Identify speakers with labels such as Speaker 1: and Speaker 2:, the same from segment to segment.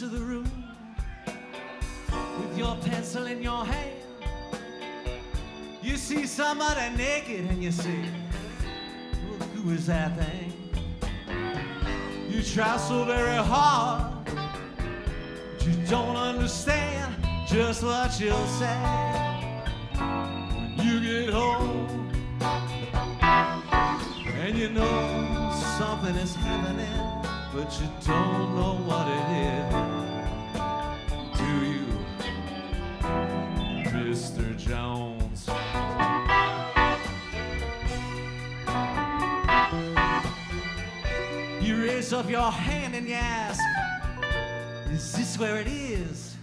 Speaker 1: Into the room with your pencil in your hand. You see somebody naked and you say, well, Who is that thing? You try so very hard, but you don't understand just what you'll say when you get home. And you know something is happening, but you don't know what it is. Do you, Mr. Jones? You raise up your hand and you ask, Is this where it is?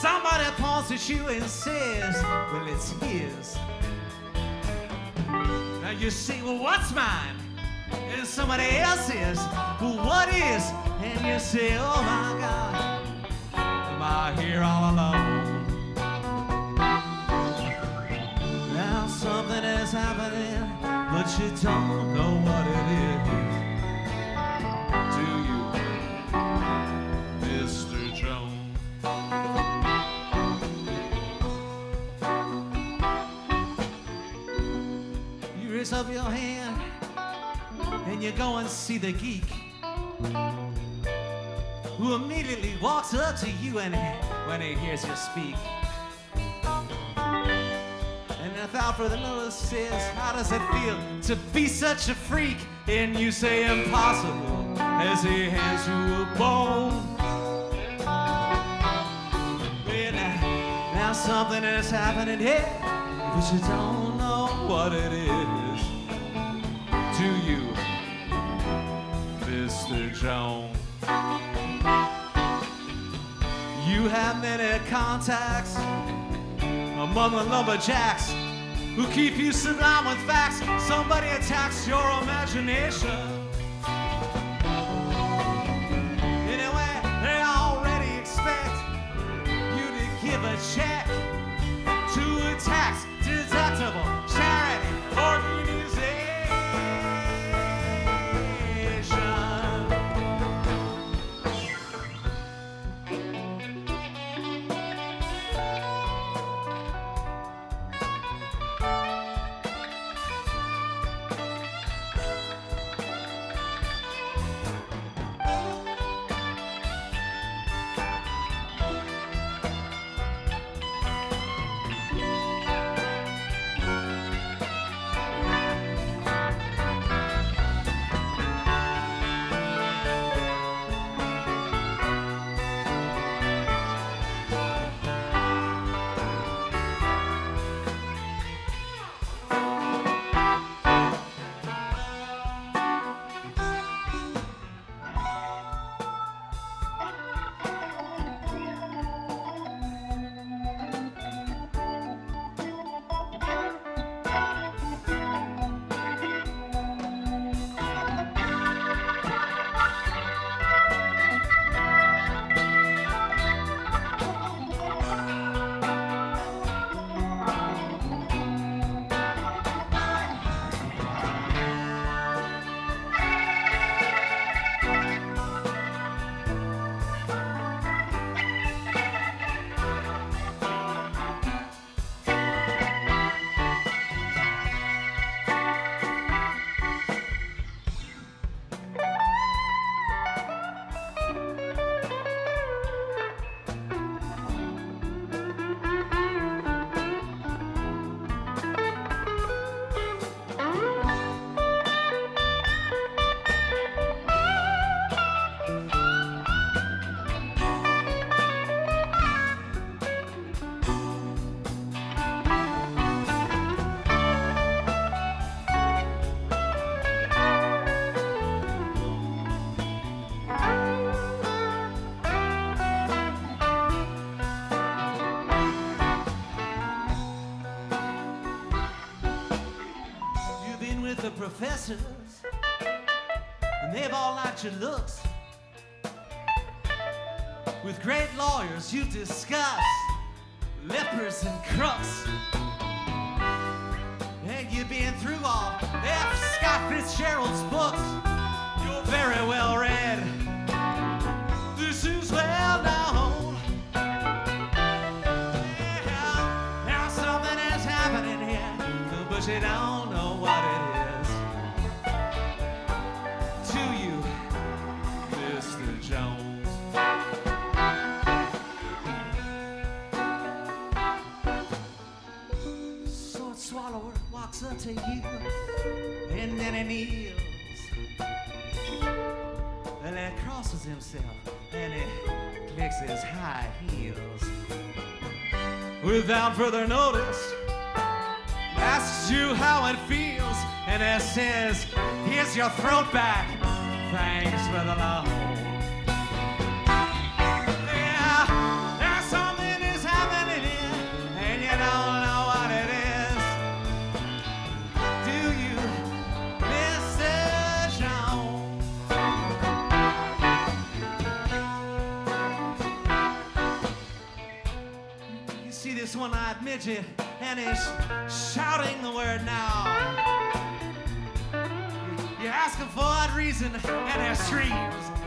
Speaker 1: Somebody points at you and says, Well, it's his. Now you say, Well, what's mine? And somebody else's. What is? And you say, Oh my God, am I here all alone? Now something is happening, but you don't know what it is. Do you, Mr. Jones? You raise up your hand and you go and see the geek who immediately walks up to you and when he hears you speak. And without further notice says, How does it feel to be such a freak? And you say impossible as he hands you a bone. Now, now something is happening here, but you don't know what it is. You have many contacts among the lumberjacks who keep you sublime with facts. Somebody attacks your imagination. The professors, and they've all liked your looks. With great lawyers, you discuss lepers and crooks. Up to you, and then he kneels. And then crosses himself, and he clicks his high heels. Without further notice, asks you how it feels, and it says, Here's your throat back. Thanks for the loan. This one-eyed midget, and he's shouting the word now. You ask him for what reason, and he screams.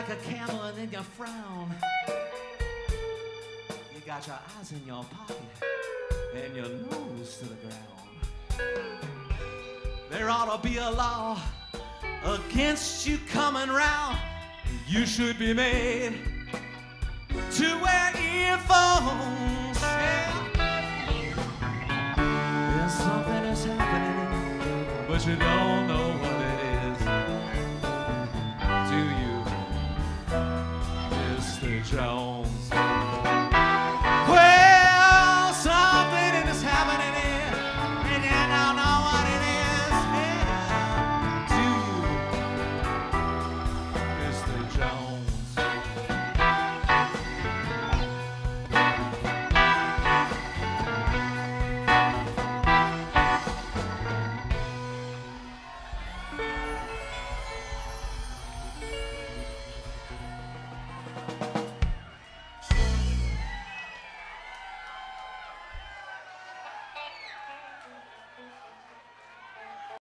Speaker 1: Like a camel and then you frown. You got your eyes in your pocket and your nose to the ground. There ought to be a law against you coming round. You should be made to wear earphones. Yeah. Something is happening, but you don't know